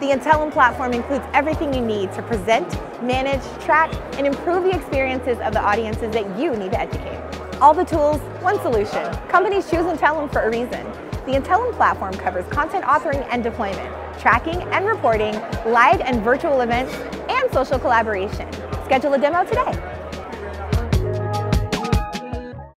The Intellum platform includes everything you need to present, manage, track, and improve the experiences of the audiences that you need to educate. All the tools, one solution. Companies choose Intellum for a reason. The Intellum platform covers content authoring and deployment, tracking and reporting, live and virtual events, and social collaboration. Schedule a demo today.